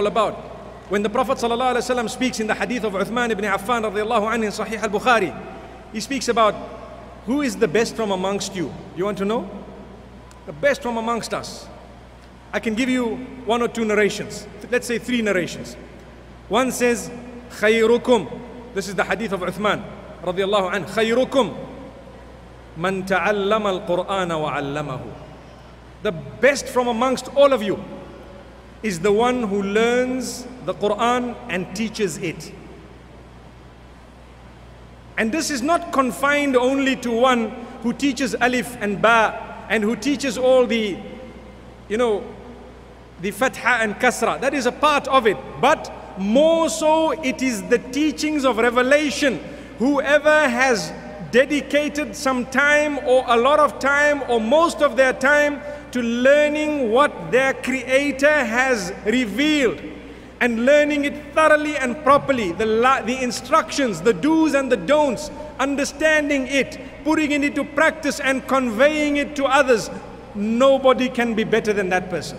all about. When the Prophet ﷺ speaks in the hadith of Uthman ibn Affan radiallahu anhu in Sahih al-Bukhari, he speaks about who is the best from amongst you. You want to know? The best from amongst us. I can give you one or two narrations. Let's say three narrations. One says, خيركم. This is the hadith of Uthman radiallahu anhu. خيركم من تعلم القرآن وعلمه. The best from amongst all of you is the one who learns the Quran and teaches it. And this is not confined only to one who teaches alif and ba and who teaches all the, you know, the fatha and kasra. That is a part of it. But more so, it is the teachings of revelation. Whoever has dedicated some time or a lot of time or most of their time to learning what their creator has revealed and learning it thoroughly and properly. The, the instructions the do's and the don'ts understanding it putting it into practice and conveying it to others. Nobody can be better than that person.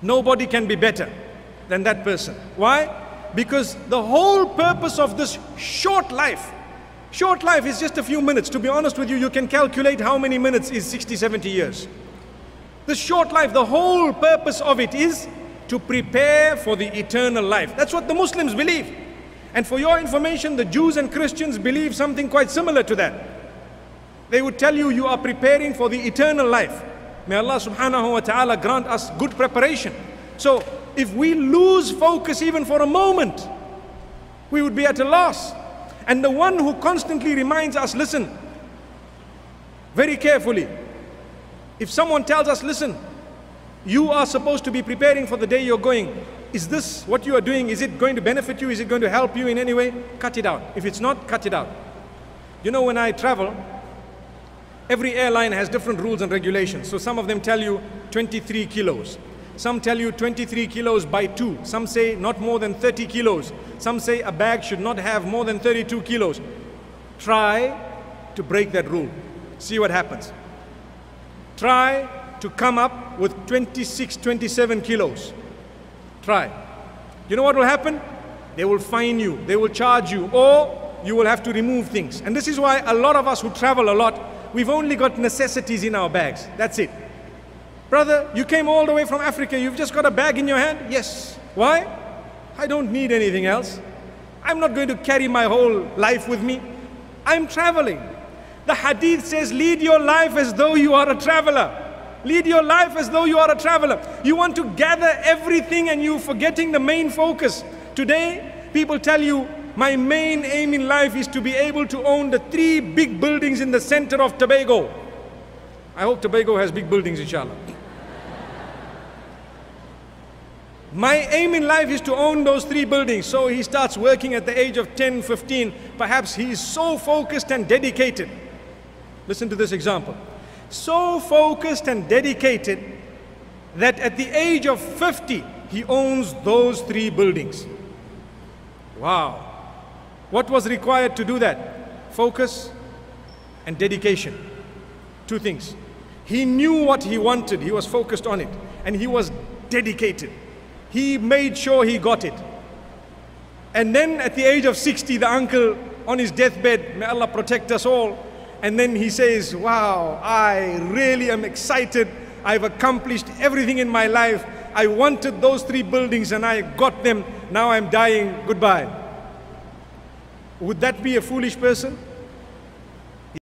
Nobody can be better than that person. Why? Because the whole purpose of this short life short life is just a few minutes. To be honest with you you can calculate how many minutes is 60 70 years the short life, the whole purpose of it is to prepare for the eternal life. That's what the Muslims believe. And for your information, the Jews and Christians believe something quite similar to that. They would tell you you are preparing for the eternal life. May Allah subhanahu wa ta'ala grant us good preparation. So if we lose focus even for a moment, we would be at a loss. And the one who constantly reminds us, listen, very carefully, if someone tells us, listen, you are supposed to be preparing for the day you're going, is this what you are doing? Is it going to benefit you? Is it going to help you in any way? Cut it out. If it's not, cut it out. You know, when I travel, every airline has different rules and regulations. So some of them tell you 23 kilos. Some tell you 23 kilos by two. Some say not more than 30 kilos. Some say a bag should not have more than 32 kilos. Try to break that rule. See what happens try to come up with 26, 27 kilos. Try. You know what will happen? They will fine you, they will charge you, or you will have to remove things. And this is why a lot of us who travel a lot, we've only got necessities in our bags. That's it. Brother, you came all the way from Africa, you've just got a bag in your hand? Yes. Why? I don't need anything else. I'm not going to carry my whole life with me. I'm traveling. The hadith says, lead your life as though you are a traveler. Lead your life as though you are a traveler. You want to gather everything and you're forgetting the main focus. Today, people tell you, my main aim in life is to be able to own the three big buildings in the center of Tobago. I hope Tobago has big buildings, inshallah. My aim in life is to own those three buildings. So he starts working at the age of 10, 15. Perhaps he is so focused and dedicated Listen to this example. So focused and dedicated that at the age of 50, he owns those three buildings. Wow. What was required to do that? Focus and dedication. Two things. He knew what he wanted, he was focused on it, and he was dedicated. He made sure he got it. And then at the age of 60, the uncle on his deathbed, may Allah protect us all, and then he says, Wow, I really am excited. I've accomplished everything in my life. I wanted those three buildings and I got them. Now I'm dying. Goodbye. Would that be a foolish person?